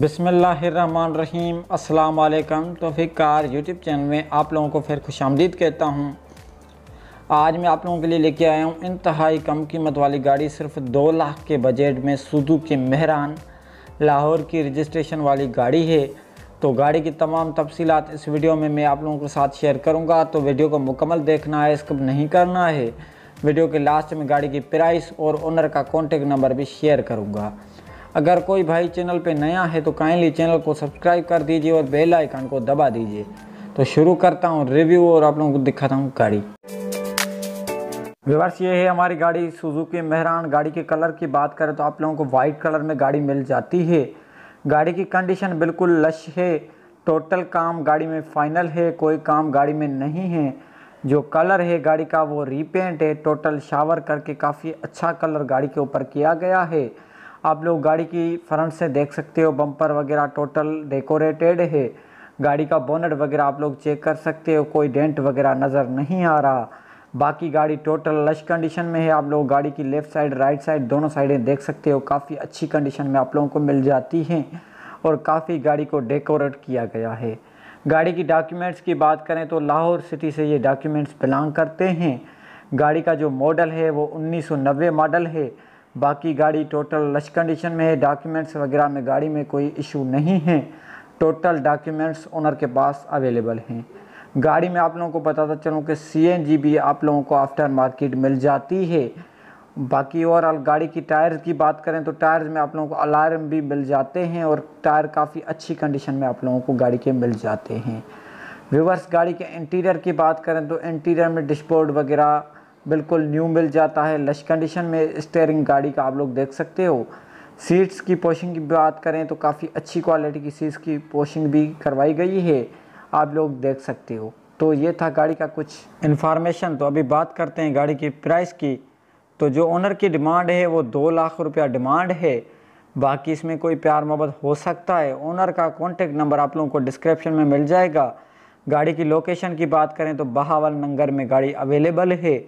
बिसमीम अल्लाम तोफ़ी car YouTube channel में आप लोगों को फिर खुश आमदीद कहता हूँ। आज मैं आप लोगों के लिए लेके आया हूँ इंतहाई कम कीमत वाली गाड़ी सिर्फ़ दो लाख के बजट में सुदू के मेहरान। लाहौर की रजिस्ट्रेशन वाली गाड़ी है। तो गाड़ी की तमाम तफसीलात इस वीडियो में मैं आप लोगों के साथ शेयर करूँगा। तो वीडियो को मुकम्मल देखना है इसको नहीं करना है। वीडियो के लास्ट में गाड़ी की प्राइस और ओनर का कॉन्टेक्ट नंबर भी शेयर करूँगा। अगर कोई भाई चैनल पे नया है तो काइंडली चैनल को सब्सक्राइब कर दीजिए और बेल आइकन को दबा दीजिए। तो शुरू करता हूँ रिव्यू और आप लोगों को दिखाता हूँ गाड़ी। व्यवर्स ये है हमारी गाड़ी सुजुकी मेहरान गाड़ी के कलर की बात करें तो आप लोगों को वाइट कलर में गाड़ी मिल जाती है। गाड़ी की कंडीशन बिल्कुल लश है। टोटल काम गाड़ी में फाइनल है। कोई काम गाड़ी में नहीं है। जो कलर है गाड़ी का वो रीपेंट है। टोटल शावर करके काफ़ी अच्छा कलर गाड़ी के ऊपर किया गया है। आप लोग गाड़ी की फ्रंट से देख सकते हो, बम्पर वगैरह टोटल डेकोरेटेड है। गाड़ी का बोनट वगैरह आप लोग चेक कर सकते हो, कोई डेंट वगैरह नज़र नहीं आ रहा। बाकी गाड़ी टोटल लश कंडीशन में है, आप लोग गाड़ी की लेफ़्ट साइड राइट साइड दोनों साइडें देख सकते हो। काफ़ी अच्छी कंडीशन में आप लोगों को मिल जाती हैं और काफ़ी गाड़ी को डेकोरेट किया गया है। गाड़ी की डॉक्यूमेंट्स की बात करें तो लाहौर सिटी से ये डॉक्यूमेंट्स बिलोंग करते हैं। गाड़ी का जो मॉडल है वो 1990 मॉडल है। बाकी गाड़ी टोटल लश कंडीशन में है डॉक्यूमेंट्स वगैरह में गाड़ी में कोई इशू नहीं है। टोटल डॉक्यूमेंट्स ओनर के पास अवेलेबल हैं। गाड़ी में आप लोगों को बताता चलूँ कि सीएनजी भी आप लोगों को आफ्टर मार्केट मिल जाती है। बाकी ओवरऑल गाड़ी की टायर की बात करें तो टायर्स में आप लोगों को अलार्म भी मिल जाते हैं और टायर काफ़ी अच्छी कंडीशन में आप लोगों को गाड़ी के मिल जाते हैं। व्यूवर्स गाड़ी के इंटीरियर की बात करें तो इंटीरियर में डिशबोर्ड वगैरह बिल्कुल न्यू मिल जाता है। लश कंडीशन में स्टेयरिंग गाड़ी का आप लोग देख सकते हो। सीट्स की पोशिंग की बात करें तो काफ़ी अच्छी क्वालिटी की सीट्स की पोशिंग भी करवाई गई है। आप लोग देख सकते हो। तो ये था गाड़ी का कुछ इन्फॉर्मेशन तो अभी बात करते हैं गाड़ी की प्राइस की। तो जो ओनर की डिमांड है, वो दो लाख रुपया डिमांड है। बाकी इसमें कोई प्यार मोहब्बत हो सकता है। ओनर का कॉन्टेक्ट नंबर आप लोगों को डिस्क्रिप्शन में मिल जाएगा। गाड़ी की लोकेशन की बात करें तो बहावल नंगर में गाड़ी अवेलेबल है।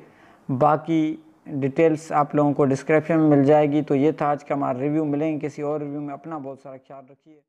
बाकी डिटेल्स आप लोगों को डिस्क्रिप्शन में मिल जाएगी। तो ये था आज का हमारा रिव्यू मिलेंगे किसी और रिव्यू में। अपना बहुत सारा ख्याल रखिए।